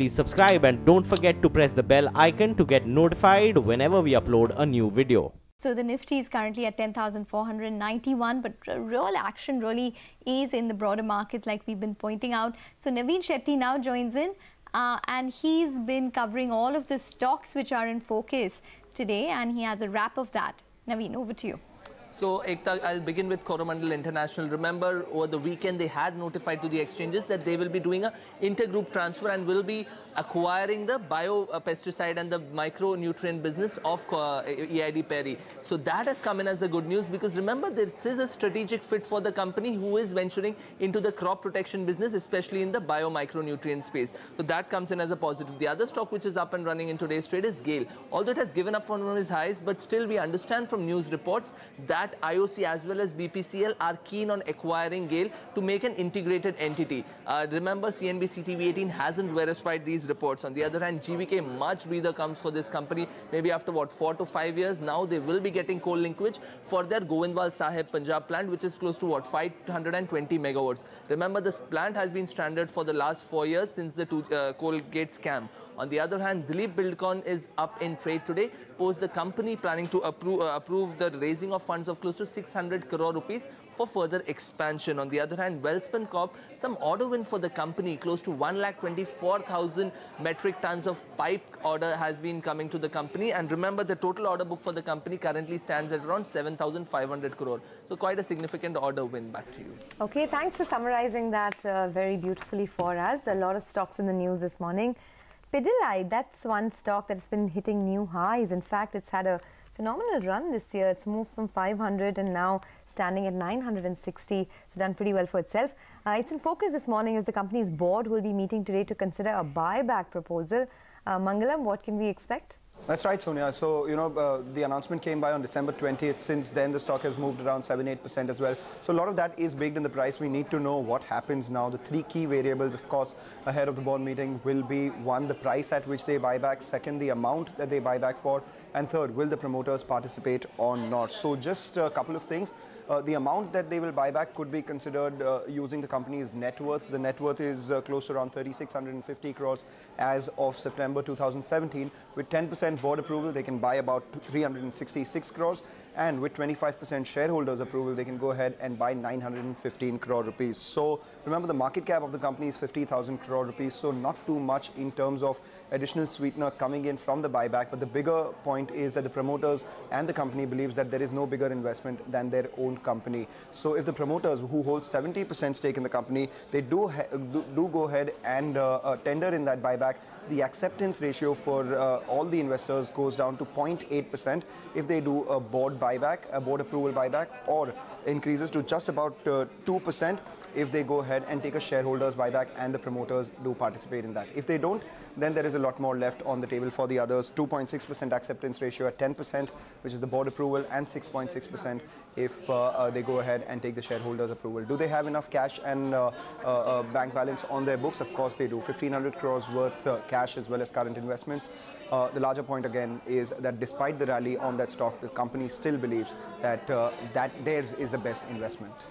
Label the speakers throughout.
Speaker 1: please subscribe and don't forget to press the bell icon to get notified whenever we upload a new video.
Speaker 2: So the Nifty is currently at 10,491, but real action really is in the broader markets like we've been pointing out. So Naveen Shetty now joins in uh, and he's been covering all of the stocks which are in focus today and he has a wrap of that. Naveen, over to you.
Speaker 3: So, Ekta, I'll begin with Coromandel International. Remember, over the weekend, they had notified to the exchanges that they will be doing a intergroup transfer and will be acquiring the biopesticide and the micronutrient business of uh, EID Parry. So that has come in as a good news because remember, this is a strategic fit for the company who is venturing into the crop protection business, especially in the biomicronutrient space. So that comes in as a positive. The other stock which is up and running in today's trade is GAIL. Although it has given up from its highs, but still we understand from news reports that that IOC as well as BPCL are keen on acquiring GAIL to make an integrated entity. Uh, remember, CNBC TV18 hasn't verified these reports. On the other hand, GVK much breather comes for this company. Maybe after what, four to five years, now they will be getting coal linkage for their Goindwal Sahib Punjab plant, which is close to what, 520 megawatts. Remember, this plant has been stranded for the last four years since the two, uh, coal gate scam. On the other hand, Dilip Buildcon is up in trade today, post the company planning to approve, uh, approve the raising of funds of close to 600 crore rupees for further expansion. On the other hand, Welspun Corp, some order win for the company, close to 1,24,000 metric tons of pipe order has been coming to the company. And remember, the total order book for the company currently stands at around 7,500 crore. So quite a significant order win. Back to you.
Speaker 4: Okay, thanks for summarizing that uh, very beautifully for us. A lot of stocks in the news this morning. Pidilite, that's one stock that's been hitting new highs. In fact, it's had a phenomenal run this year. It's moved from 500 and now standing at 960. So done pretty well for itself. Uh, it's in focus this morning as the company's board will be meeting today to consider a buyback proposal. Uh, Mangalam, what can we expect?
Speaker 5: That's right, Sonia. So, you know, uh, the announcement came by on December 20th. Since then, the stock has moved around 7-8% as well. So, a lot of that is baked in the price. We need to know what happens now. The three key variables, of course, ahead of the board meeting will be one, the price at which they buy back. Second, the amount that they buy back for. And third, will the promoters participate or not? So, just a couple of things. Uh, the amount that they will buy back could be considered uh, using the company's net worth. The net worth is uh, close to around 3,650 crores as of September 2017. With 10% board approval, they can buy about 366 crores. And with 25% shareholders approval, they can go ahead and buy 915 crore rupees. So remember, the market cap of the company is 50,000 crore rupees. So not too much in terms of additional sweetener coming in from the buyback. But the bigger point is that the promoters and the company believes that there is no bigger investment than their own company. So if the promoters who hold 70% stake in the company, they do, do, do, go ahead and uh, uh, tender in that buyback, the acceptance ratio for uh, all the investors goes down to 0.8% if they do a board buyback, a board approval buyback, or increases to just about 2% if they go ahead and take a shareholders buyback and the promoters do participate in that. If they don't, then there is a lot more left on the table for the others. 2.6% acceptance ratio at 10%, which is the board approval, and 6.6% if uh, uh, they go ahead and take the shareholders approval. Do they have enough cash and uh, uh, uh bank balance on their books? Of course they do. 1,500 crores worth uh, cash as well as current investments. the larger point again is that despite the rally on that stock, the company still believes that that theirs is the best investment.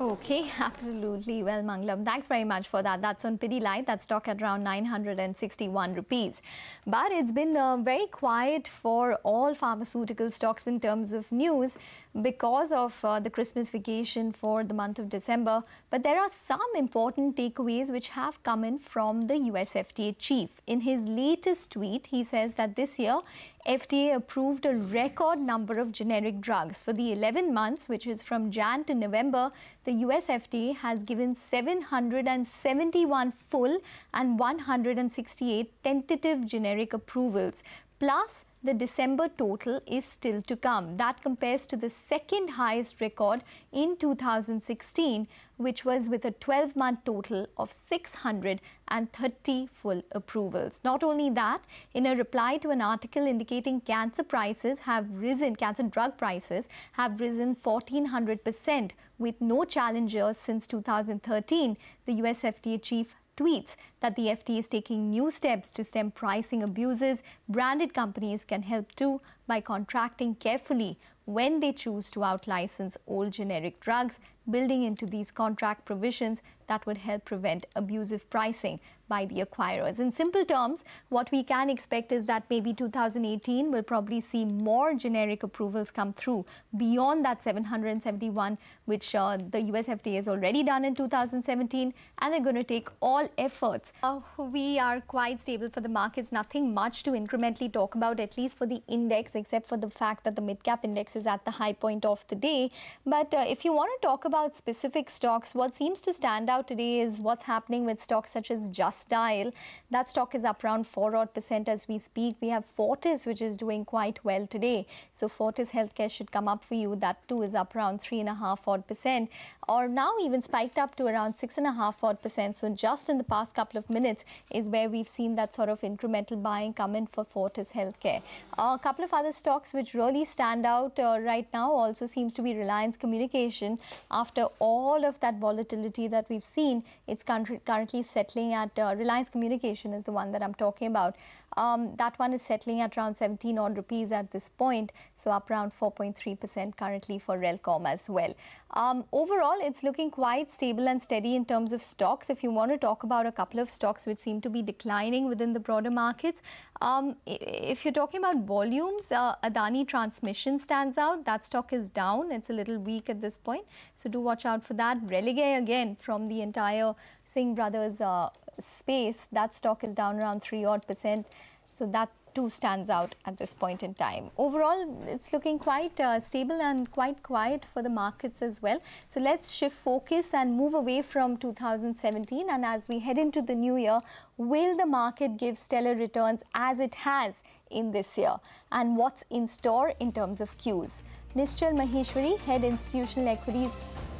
Speaker 2: Okay, absolutely. Well, Manglam, thanks very much for that. That's on Pidilite. That's stock at around 961 rupees. But it's been uh, very quiet for all pharmaceutical stocks in terms of news because of uh, the Christmas vacation for the month of December. But there are some important takeaways which have come in from the US FDA chief. In his latest tweet, he says that this year, FDA approved a record number of generic drugs. For the 11 months, which is from Jan to November, the US FDA has given 771 full and 168 tentative generic approvals. Plus, the December total is still to come. That compares to the second highest record in 2016, which was with a 12-month total of 630 full approvals. Not only that, in a reply to an article indicating cancer prices have risen, cancer drug prices have risen 1400% with no challengers since 2013, the US FDA chief tweets that the FT is taking new steps to stem pricing abuses. Branded companies can help too by contracting carefully when they choose to outlicense old generic drugs, building into these contract provisions that would help prevent abusive pricing. by the acquirers. In simple terms, what we can expect is that maybe 2018 will probably see more generic approvals come through beyond that 771 which uh, the US FDA has already done in 2017 and they're going to take all efforts. Uh, we are quite stable for the markets, nothing much to incrementally talk about at least for the index except for the fact that the mid-cap index is at the high point of the day. But uh, if you want to talk about specific stocks, what seems to stand out today is what's happening with stocks such as Just Dial. That stock is up around 4 odd percent as we speak. We have Fortis, which is doing quite well today. So Fortis Healthcare should come up for you. That too is up around 3.5 odd percent, or now even spiked up to around 6.5 odd percent. So just in the past couple of minutes is where we've seen that sort of incremental buying come in for Fortis Healthcare. Uh, a couple of other stocks which really stand out uh, right now also seems to be Reliance Communication. After all of that volatility that we've seen, it's currently settling at uh, Reliance Communication is the one that I'm talking about. Um, that one is settling at around 17 odd rupees at this point, so up around 4.3% currently for Relcom as well. Um, overall, it's looking quite stable and steady in terms of stocks. If you want to talk about a couple of stocks which seem to be declining within the broader markets, um, if you're talking about volumes, uh, Adani Transmission stands out. That stock is down. It's a little weak at this point. So do watch out for that. Religare again from the entire Singh Brothers uh, space, that stock is down around 3 odd percent. So that too stands out at this point in time. Overall, it's looking quite uh, stable and quite quiet for the markets as well. So let's shift focus and move away from 2017. And as we head into the new year, will the market give stellar returns as it has in this year? And what's in store in terms of cues? Nischal Maheshwari, Head Institutional Equities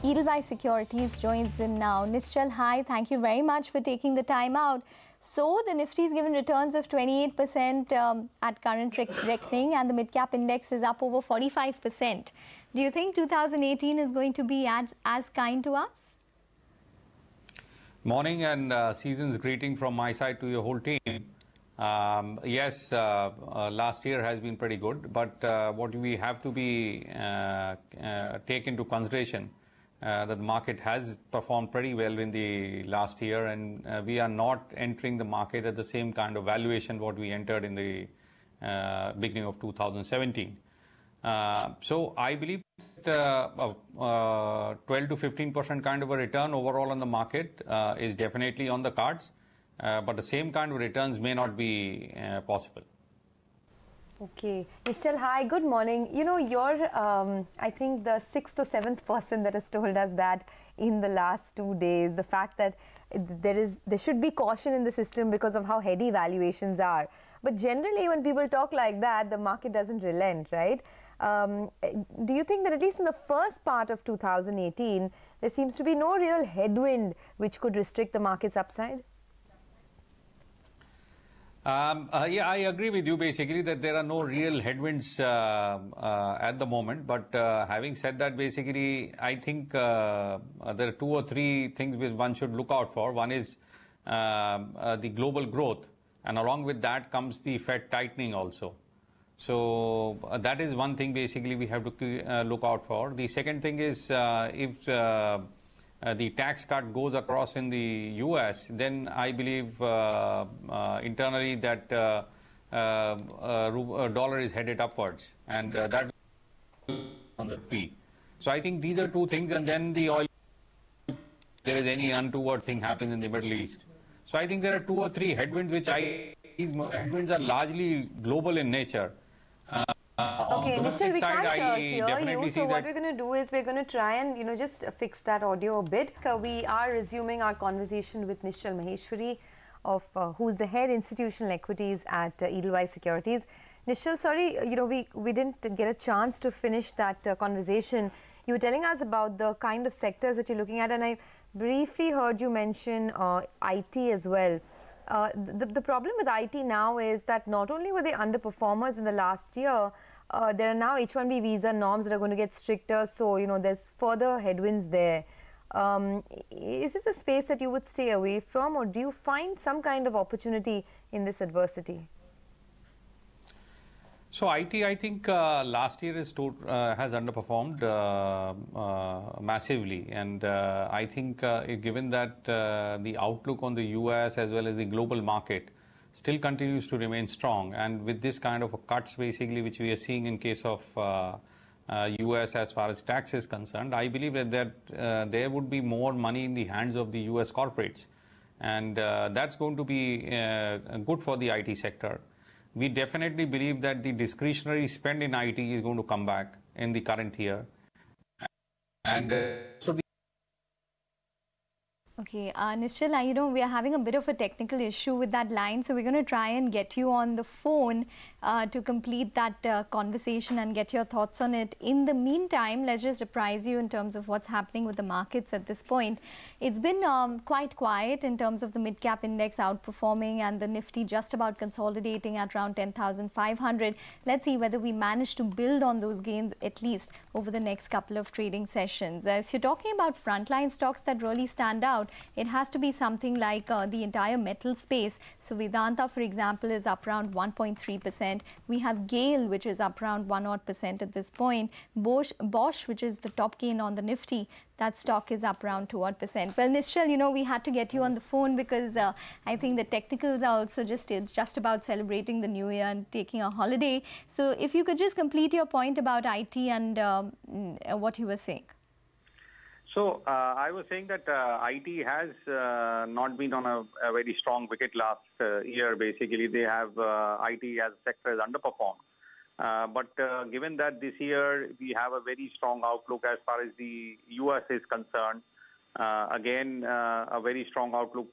Speaker 2: Edelweiss Securities joins in now. Nischal, hi. Thank you very much for taking the time out. So the Nifty Nifty's given returns of 28% um, at current reckoning and the mid-cap index is up over 45%. Do you think 2018 is going to be as, as kind to us?
Speaker 6: Morning and uh, season's greeting from my side to your whole team. Um, yes, uh, uh, last year has been pretty good, but uh, what we have to be uh, uh, take into consideration Uh, that the market has performed pretty well in the last year, and uh, we are not entering the market at the same kind of valuation what we entered in the uh, beginning of 2017. Uh, so I believe that uh, 12 to 15 percent kind of a return overall on the market is definitely on the cards, but the same kind of returns may not be possible.
Speaker 4: Okay. Nischal, hi, good morning. You know, you're, um, I think, the sixth or seventh person that has told us that in the last two days. The fact that there is, there should be caution in the system because of how heady valuations are. But generally, when people talk like that, the market doesn't relent, right? Um, do you think that at least in the first part of 2018, there seems to be no real headwind which could restrict the market's upside?
Speaker 6: Um, uh, yeah, I agree with you basically that there are no real headwinds uh, uh, at the moment. But uh, having said that, basically, I think uh, uh, there are two or three things which one should look out for. One is um, the global growth, and along with that comes the Fed tightening also. So that is one thing basically we have to look out for. The second thing is if Uh, the tax cut goes across in the US, then I believe uh, uh, internally that uh, uh, dollar is headed upwards, and that on the P. So I think these are two things, and then the oil. There is any untoward thing happens in the Middle East. So I think there are two or three headwinds which I these headwinds are largely global in nature. Uh,
Speaker 4: uh, okay, Nischal, we can't uh, hear you. So what we're going to do is we're going to try and you know just fix that audio a bit. Uh, we are resuming our conversation with Nischal Maheshwari, of uh, who's the head institutional equities at uh, Edelweiss Securities. Nischal, sorry, you know we we didn't get a chance to finish that uh, conversation. You were telling us about the kind of sectors that you're looking at, and I briefly heard you mention uh, IT as well. Uh, the, the problem with IT now is that not only were they underperformers in the last year, uh, there are now H-1B visa norms that are going to get stricter. So, you know, there's further headwinds there. Um, is this a space that you would stay away from or do you find some kind of opportunity in this adversity?
Speaker 6: So IT, I think uh, last year is to, uh, has underperformed uh, uh massively, and uh, I think uh, given that the outlook on the U.S. as well as the global market still continues to remain strong, and with this kind of cuts basically which we are seeing in case of uh, uh, U.S. as far as tax is concerned, I believe that, that uh, there would be more money in the hands of the U.S. corporates, and that's going to be good for the IT sector we definitely believe that the discretionary spend in IT is going to come back in the current year. And uh, so the
Speaker 2: Okay, uh, Nischal, you know, we are having a bit of a technical issue with that line, so we're going to try and get you on the phone uh, to complete that uh, conversation and get your thoughts on it. In the meantime, let's just apprise you in terms of what's happening with the markets at this point. It's been um, quite quiet in terms of the mid-cap index outperforming and the Nifty just about consolidating at around 10,500. Let's see whether we manage to build on those gains at least over the next couple of trading sessions. Uh, if you're talking about frontline stocks that really stand out, it has to be something like uh, the entire metal space. So Vedanta, for example, is up around 1.3%. We have GAIL, which is up around 1 odd percent at this point. Bosch, Bosch, which is the top gain on the Nifty, that stock is up around 2 odd percent. Well, Nischal, you know, we had to get you on the phone because uh, I think the technicals are also just, just about celebrating the new year and taking a holiday. So if you could just complete your point about IT and um, what you were saying.
Speaker 7: So uh, I was saying that uh, IT has uh, not been on a, a, very strong wicket last uh, year. Basically, they have uh, IT as a sector has underperformed. Uh, but given that this year we have a very strong outlook as far as the US is concerned, again a very strong outlook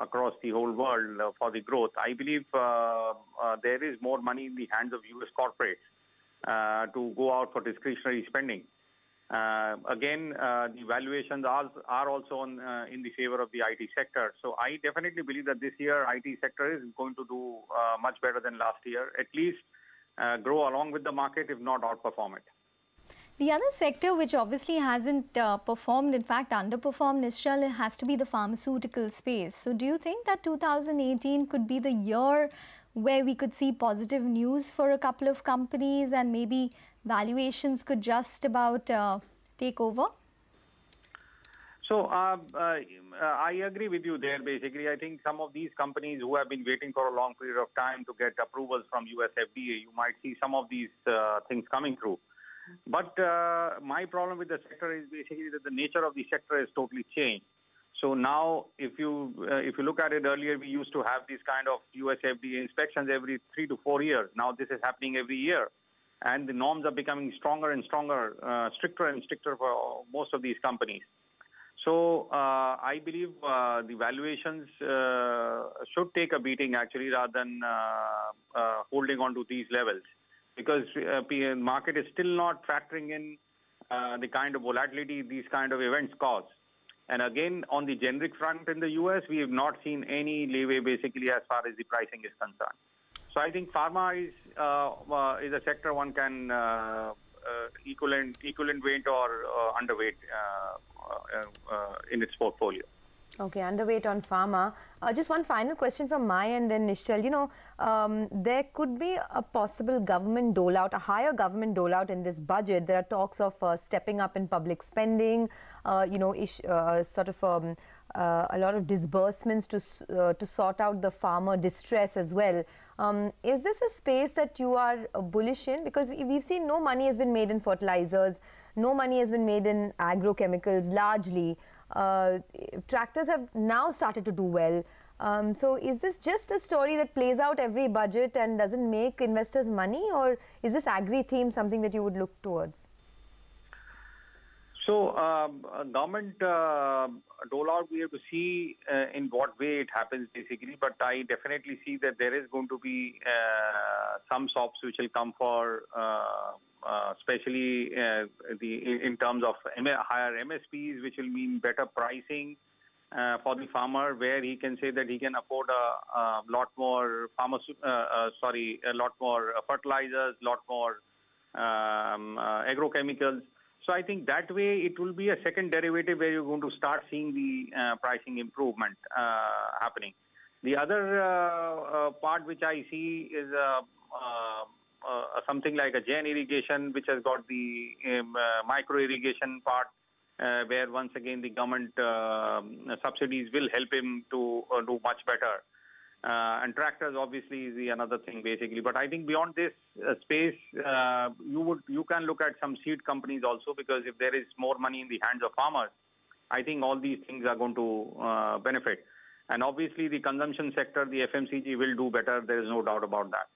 Speaker 7: across the whole world for the growth. I believe there is more money in the hands of US corporates to go out for discretionary spending. Uh, again, uh, the valuations are, also uh, in the favor of the IT sector. So I definitely believe that this year IT sector is going to do much better than last year, at least grow along with the market, if not outperform it.
Speaker 2: The other sector which obviously hasn't uh, performed, in fact underperformed, Nischal, has to be the pharmaceutical space. So do you think that 2018 could be the year where we could see positive news for a couple of companies and maybe valuations could just about uh, take over?
Speaker 7: So uh, uh, I agree with you there. Basically, I think some of these companies who have been waiting for a long period of time to get approvals from US FDA, you might see some of these uh, things coming through. But uh, my problem with the sector is basically that the nature of the sector has totally changed. So now, if you uh, if you look at it earlier, we used to have these kind of US FDA inspections every three to four years. Now this is happening every year and the norms are becoming stronger and stronger, uh, stricter and stricter for most of these companies. So uh, I believe uh, the valuations uh, should take a beating actually rather than uh, uh, holding on to these levels because the market is still not factoring in the kind of volatility these kind of events cause. And again, on the generic front in the US, we have not seen any leeway basically as far as the pricing is concerned. So I think pharma is uh, uh, is a sector one can uh, equivalent equivalent weight or underweight in its portfolio.
Speaker 4: Okay, underweight on pharma. Uh, just one final question from my end then, Nischal. You know, um, there could be a possible government dole out, a higher government dole out in this budget. There are talks of uh, stepping up in public spending, uh, you know, ish, sort of um, a lot of disbursements to, to sort out the farmer distress as well. Um, is this a space that you are uh, bullish in? Because we, have seen no money has been made in fertilizers, no money has been made in agrochemicals largely. Uh, tractors have now started to do well. Um, so is this just a story that plays out every budget and doesn't make investors money or is this agri theme something that you would look towards?
Speaker 7: So, um, government uh, dole we have to see uh, in what way it happens basically, but I definitely see that there is going to be uh, some SOPs which will come for, uh, uh, especially uh, the in terms of higher MSPs, which will mean better pricing. for the farmer, where he can say that he can afford a, a lot more farmer, sorry, a lot more fertilizers, lot more um, agrochemicals. So I think that way it will be a second derivative where you're going to start seeing the uh, pricing improvement uh, happening. The other uh, part which I see is something like a Jain irrigation, which has got the um, micro irrigation part, uh, where once again the government uh, subsidies will help him to uh, do much better. Uh, and tractors obviously is the another thing basically. But I think beyond this uh, space, uh, you would you can look at some seed companies also because if there is more money in the hands of farmers, I think all these things are going to uh, benefit. And obviously the consumption sector, the FMCG will do better. There is no doubt about that.